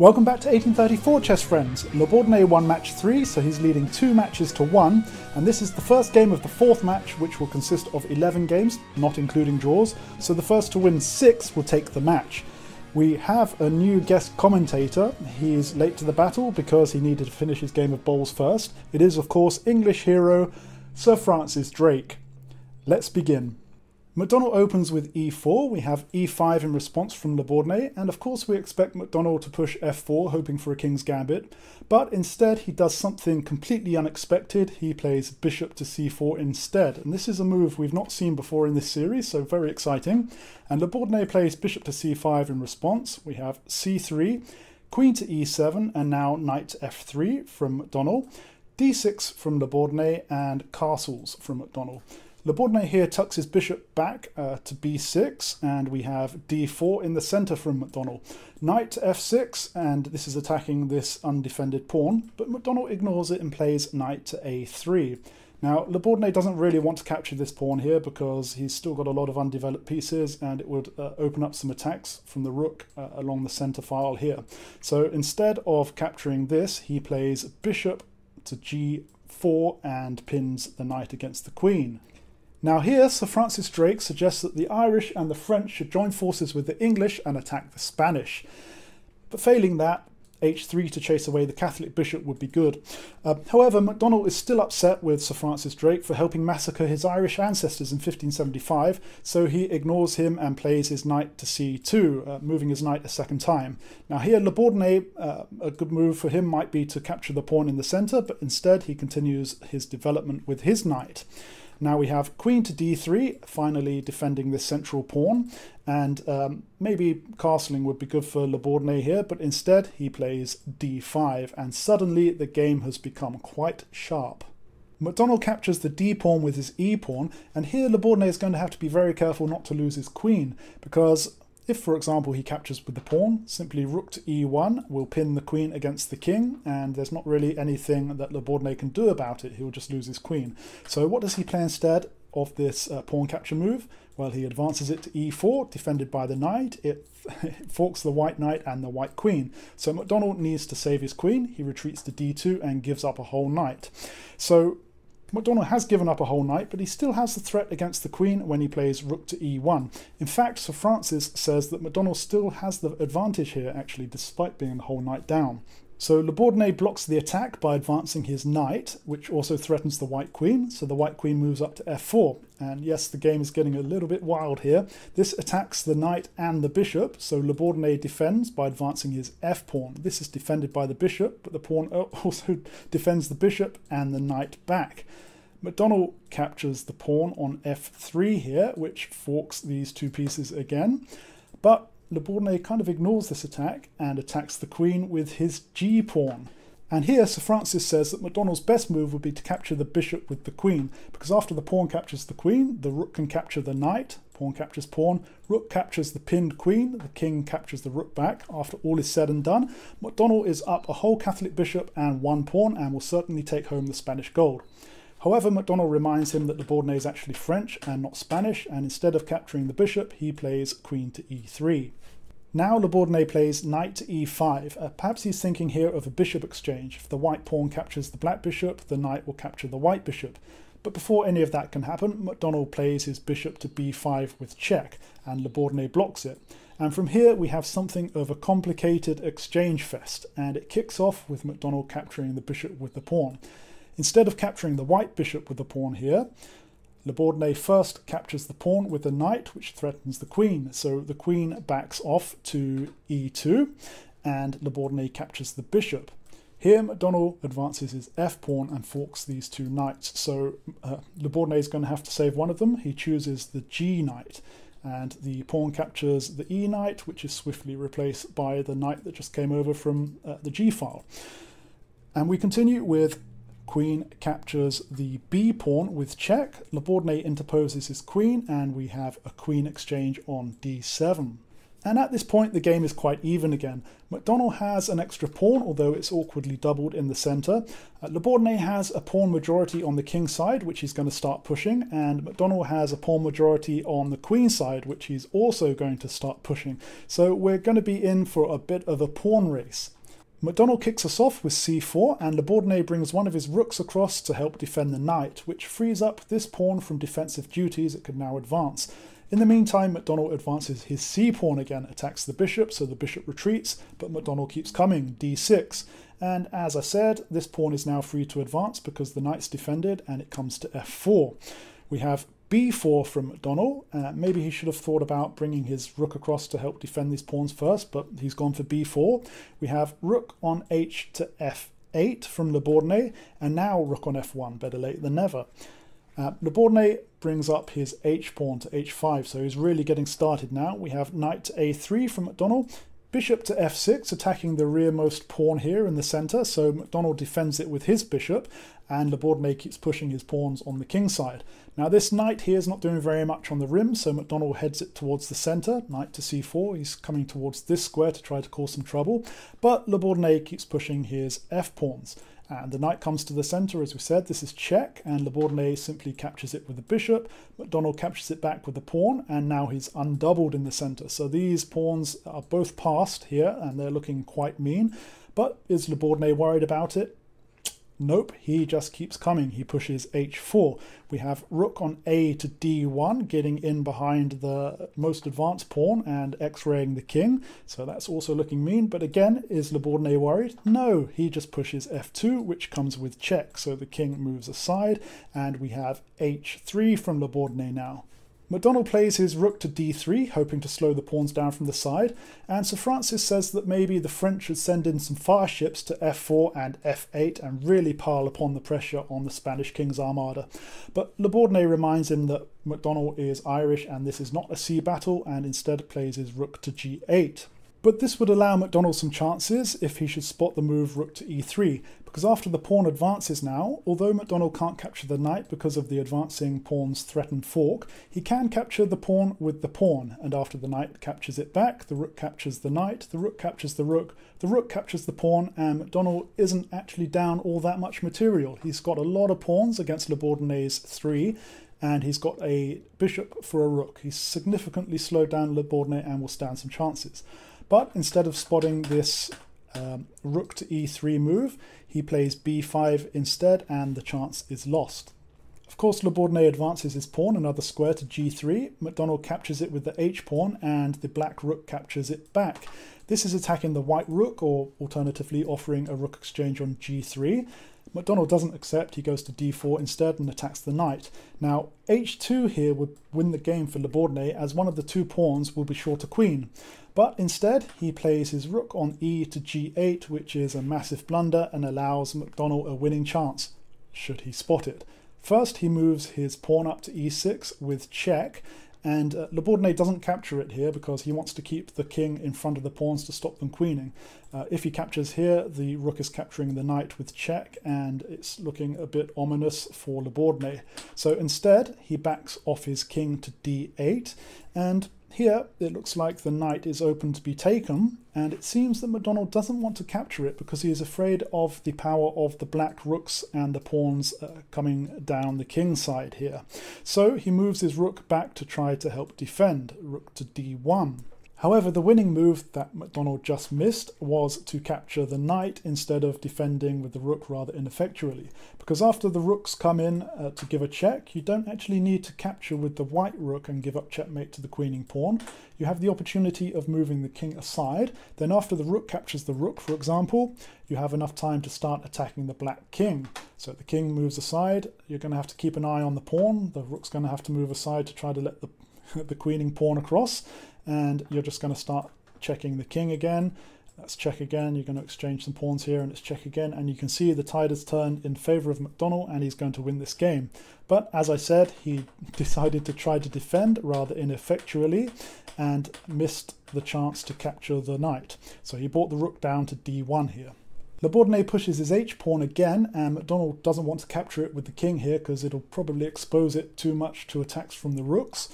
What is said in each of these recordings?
Welcome back to 1834, chess friends. La Bourdonnais won match 3, so he's leading 2 matches to 1, and this is the first game of the fourth match, which will consist of 11 games, not including draws, so the first to win 6 will take the match. We have a new guest commentator. He's late to the battle because he needed to finish his game of bowls first. It is, of course, English hero Sir Francis Drake. Let's begin. McDonnell opens with e4, we have e5 in response from La Bourdonnais, and of course we expect McDonnell to push f4, hoping for a king's gambit, but instead he does something completely unexpected, he plays bishop to c4 instead, and this is a move we've not seen before in this series, so very exciting. And La Bourdonnais plays bishop to c5 in response, we have c3, queen to e7, and now knight to f3 from McDonnell, d6 from La Bourdonnais, and castles from McDonnell. Labordonnais here tucks his bishop back uh, to b6, and we have d4 in the centre from McDonnell. Knight to f6, and this is attacking this undefended pawn, but McDonnell ignores it and plays knight to a3. Now, La Bourdonnais doesn't really want to capture this pawn here because he's still got a lot of undeveloped pieces and it would uh, open up some attacks from the rook uh, along the centre file here. So instead of capturing this, he plays bishop to g4 and pins the knight against the queen. Now here, Sir Francis Drake suggests that the Irish and the French should join forces with the English and attack the Spanish. But failing that, h3 to chase away the Catholic bishop would be good. Uh, however, McDonnell is still upset with Sir Francis Drake for helping massacre his Irish ancestors in 1575, so he ignores him and plays his knight to c2, uh, moving his knight a second time. Now here, La Bourdonnais, uh, a good move for him might be to capture the pawn in the centre, but instead he continues his development with his knight. Now we have queen to d3, finally defending this central pawn, and um, maybe castling would be good for La Bourdonnais here, but instead he plays d5, and suddenly the game has become quite sharp. McDonnell captures the d pawn with his e pawn, and here La Bourdonnais is going to have to be very careful not to lose his queen, because if, for example, he captures with the pawn, simply rook to e1 will pin the queen against the king, and there's not really anything that La Bourdonnais can do about it. He'll just lose his queen. So what does he play instead of this uh, pawn capture move? Well, he advances it to e4, defended by the knight. It, it forks the white knight and the white queen. So McDonnell needs to save his queen. He retreats to d2 and gives up a whole knight. So McDonnell has given up a whole knight, but he still has the threat against the queen when he plays rook to e1. In fact, Sir Francis says that McDonnell still has the advantage here, actually, despite being the whole knight down. So La Bourdonnais blocks the attack by advancing his knight, which also threatens the white queen, so the white queen moves up to f4. And yes, the game is getting a little bit wild here. This attacks the knight and the bishop, so La Bourdonnais defends by advancing his f-pawn. This is defended by the bishop, but the pawn also defends the bishop and the knight back. McDonnell captures the pawn on f3 here, which forks these two pieces again. But La Bourdonnais kind of ignores this attack and attacks the queen with his g-pawn. And here Sir Francis says that McDonnell's best move would be to capture the bishop with the queen, because after the pawn captures the queen, the rook can capture the knight, pawn captures pawn, rook captures the pinned queen, the king captures the rook back. After all is said and done, McDonnell is up a whole Catholic bishop and one pawn and will certainly take home the Spanish gold. However, McDonnell reminds him that La Bourdonnais is actually French and not Spanish, and instead of capturing the bishop, he plays queen to e3. Now La Bourdonnais plays knight to e5. Uh, perhaps he's thinking here of a bishop exchange. If the white pawn captures the black bishop, the knight will capture the white bishop. But before any of that can happen, McDonnell plays his bishop to b5 with check, and La Bourdonnais blocks it. And from here we have something of a complicated exchange fest, and it kicks off with McDonnell capturing the bishop with the pawn. Instead of capturing the white bishop with the pawn here, La Bourdonnais first captures the pawn with the knight, which threatens the queen. So the queen backs off to e2, and La Bourdonnais captures the bishop. Here, McDonnell advances his f-pawn and forks these two knights. So uh, La Bourdonnais is going to have to save one of them. He chooses the g-knight, and the pawn captures the e-knight, which is swiftly replaced by the knight that just came over from uh, the g-file. And we continue with Queen captures the b pawn with check. Labordonnais interposes his queen, and we have a queen exchange on d7. And at this point, the game is quite even again. McDonnell has an extra pawn, although it's awkwardly doubled in the centre. Uh, has a pawn majority on the king side, which he's going to start pushing, and McDonnell has a pawn majority on the queen side, which he's also going to start pushing. So we're going to be in for a bit of a pawn race. McDonnell kicks us off with c4, and Le brings one of his rooks across to help defend the knight, which frees up this pawn from defensive duties it could now advance. In the meantime, McDonnell advances his c-pawn again, attacks the bishop, so the bishop retreats, but McDonnell keeps coming, d6. And as I said, this pawn is now free to advance because the knight's defended and it comes to f4. We have b4 from McDonnell. Uh, maybe he should have thought about bringing his rook across to help defend these pawns first, but he's gone for b4. We have rook on h to f8 from Le Bourdonnais, and now rook on f1, better late than never. Uh, Le brings up his h-pawn to h5, so he's really getting started now. We have knight to a3 from McDonnell, bishop to f6, attacking the rearmost pawn here in the centre, so McDonnell defends it with his bishop, and Le keeps pushing his pawns on the king side. Now this knight here is not doing very much on the rim, so McDonnell heads it towards the centre, knight to c4, he's coming towards this square to try to cause some trouble, but Le keeps pushing his f-pawns. And the knight comes to the centre, as we said. This is check, and Le Bourdonnais simply captures it with the bishop. McDonnell captures it back with the pawn, and now he's undoubled in the centre. So these pawns are both passed here, and they're looking quite mean. But is Le Bourdonnais worried about it? Nope, he just keeps coming. He pushes h4. We have rook on a to d1, getting in behind the most advanced pawn and x-raying the king. So that's also looking mean. But again, is Le Bourdonnais worried? No, he just pushes f2, which comes with check. So the king moves aside, and we have h3 from Le Bourdonnais now. McDonnell plays his rook to d3, hoping to slow the pawns down from the side, and Sir Francis says that maybe the French should send in some fire ships to f4 and f8 and really pile upon the pressure on the Spanish king's armada. But Le Bourdonnais reminds him that McDonnell is Irish and this is not a sea battle, and instead plays his rook to g8. But this would allow McDonnell some chances if he should spot the move rook to e3, because after the pawn advances now, although McDonnell can't capture the knight because of the advancing pawn's threatened fork, he can capture the pawn with the pawn, and after the knight captures it back, the rook captures the knight, the rook captures the rook, the rook captures the pawn, and McDonnell isn't actually down all that much material. He's got a lot of pawns against Le Bourdonnais's three, and he's got a bishop for a rook. He's significantly slowed down Le Bourdonnais and will stand some chances. But instead of spotting this um, rook to e3 move, he plays b5 instead and the chance is lost. Of course, Le Bourdonnais advances his pawn another square to g3. McDonnell captures it with the h-pawn and the black rook captures it back. This is attacking the white rook or alternatively offering a rook exchange on g3. McDonnell doesn't accept, he goes to d4 instead and attacks the knight. Now, h2 here would win the game for Le Bourdonnais as one of the two pawns will be short a queen. But instead, he plays his rook on e to g8, which is a massive blunder and allows McDonnell a winning chance, should he spot it. First, he moves his pawn up to e6 with check, and uh, Le Bourdonnais doesn't capture it here because he wants to keep the king in front of the pawns to stop them queening. Uh, if he captures here, the rook is capturing the knight with check, and it's looking a bit ominous for Le Bourdonnais. So instead, he backs off his king to d8, and here, it looks like the knight is open to be taken, and it seems that McDonnell doesn't want to capture it because he is afraid of the power of the black rooks and the pawns uh, coming down the king side here. So he moves his rook back to try to help defend, rook to d1. However, the winning move that McDonnell just missed was to capture the knight instead of defending with the rook rather ineffectually. Because after the rooks come in uh, to give a check, you don't actually need to capture with the white rook and give up checkmate to the queening pawn. You have the opportunity of moving the king aside. Then after the rook captures the rook, for example, you have enough time to start attacking the black king. So the king moves aside, you're going to have to keep an eye on the pawn. The rook's going to have to move aside to try to let the the queening pawn across and you're just going to start checking the king again. Let's check again. You're going to exchange some pawns here and it's check again. And you can see the tide has turned in favor of McDonnell and he's going to win this game. But as I said, he decided to try to defend rather ineffectually and missed the chance to capture the knight. So he brought the rook down to d1 here. Le Bourdonnais pushes his h-pawn again, and McDonnell doesn't want to capture it with the king here because it'll probably expose it too much to attacks from the rooks.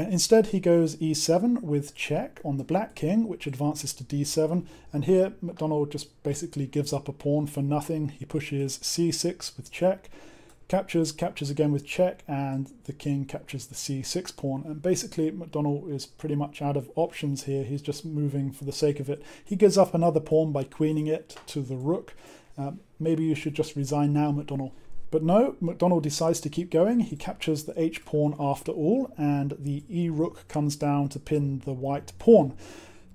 Uh, instead, he goes e7 with check on the black king, which advances to d7. And here, McDonnell just basically gives up a pawn for nothing. He pushes c6 with check, captures, captures again with check, and the king captures the c6 pawn. And basically, McDonnell is pretty much out of options here. He's just moving for the sake of it. He gives up another pawn by queening it to the rook. Uh, maybe you should just resign now, McDonnell. But no, McDonnell decides to keep going. He captures the h pawn after all, and the e rook comes down to pin the white pawn.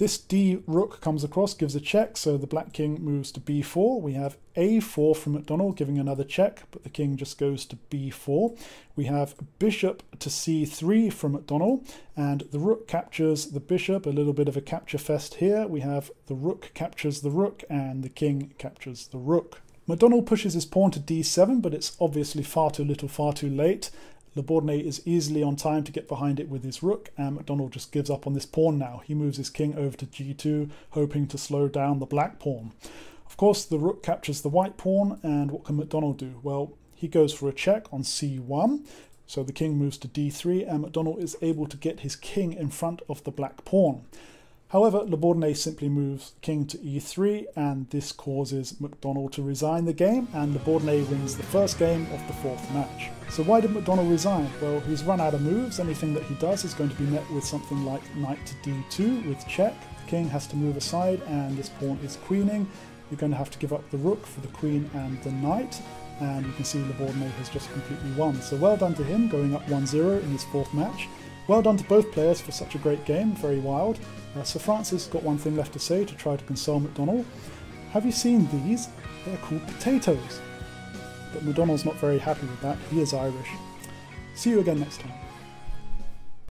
This d rook comes across, gives a check, so the black king moves to b4. We have a4 from McDonnell, giving another check, but the king just goes to b4. We have bishop to c3 from McDonnell, and the rook captures the bishop, a little bit of a capture fest here. We have the rook captures the rook, and the king captures the rook. McDonnell pushes his pawn to d7, but it's obviously far too little, far too late. La Bourdonnais is easily on time to get behind it with his rook, and McDonnell just gives up on this pawn now. He moves his king over to g2, hoping to slow down the black pawn. Of course, the rook captures the white pawn, and what can McDonnell do? Well, he goes for a check on c1, so the king moves to d3, and McDonnell is able to get his king in front of the black pawn. However, La Bourdonnais simply moves king to e3 and this causes McDonnell to resign the game and La Bourdonnais wins the first game of the fourth match. So why did McDonnell resign? Well, he's run out of moves. Anything that he does is going to be met with something like knight to d2 with check. King has to move aside and this pawn is queening. You're going to have to give up the rook for the queen and the knight and you can see La Bourdonnais has just completely won. So well done to him going up 1-0 in his fourth match. Well done to both players for such a great game, very wild. Uh, Sir Francis got one thing left to say to try to console McDonnell. Have you seen these? They're called potatoes. But McDonnell's not very happy with that, he is Irish. See you again next time.